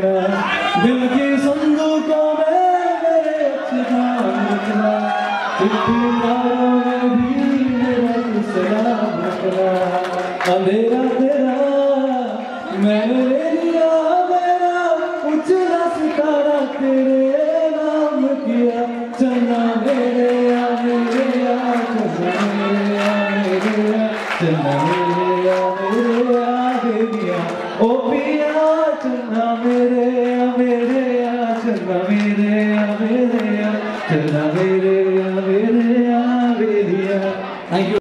दिल के संदूकों में मेरे भी सलाम रखना अंधेरा तेरा मैंने ले लिया मेरा सितारा तेरे नाम किया चन्ना मेरे आ मेरे आ मेरे आ ओ पिया Thank you.